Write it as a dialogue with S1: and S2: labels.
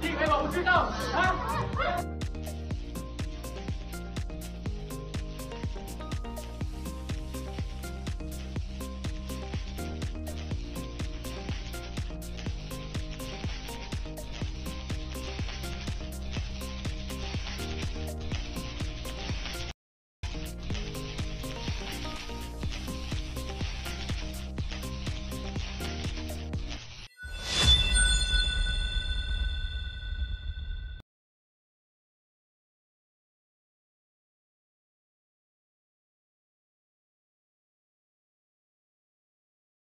S1: 你以为我不知道？
S2: 啊！